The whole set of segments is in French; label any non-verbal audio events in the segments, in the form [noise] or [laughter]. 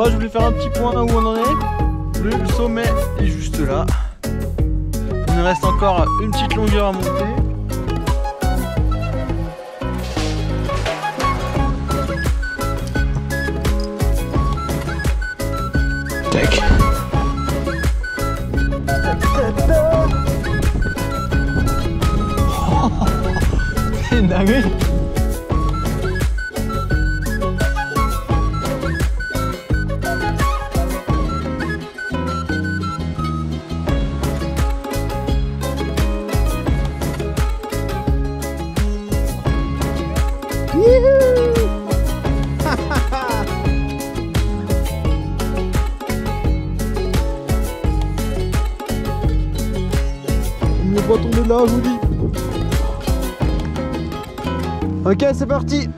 Moi je voulais faire un petit point où on en est. Le sommet est juste là. Il nous reste encore une petite longueur à monter. [laughs] C'est une n'est pas tombé là, je vous dis. Ok, c'est parti.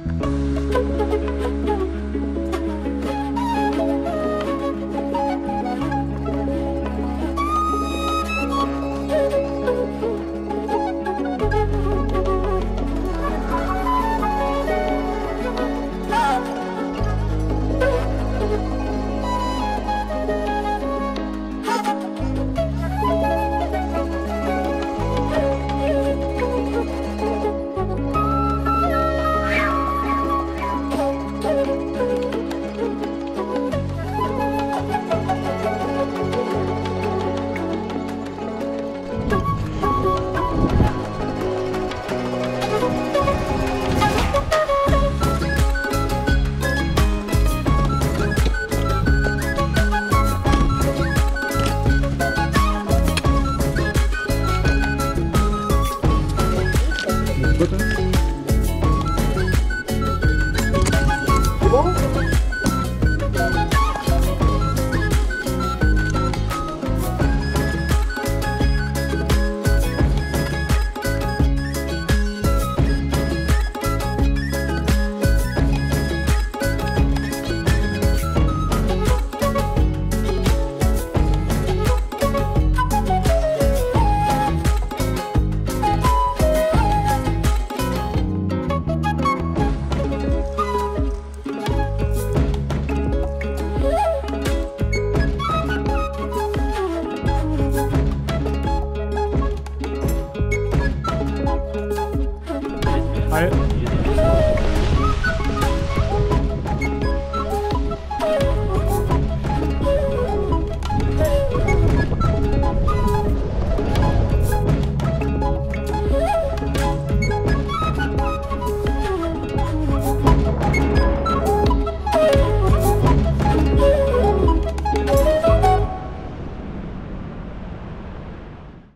C'est right?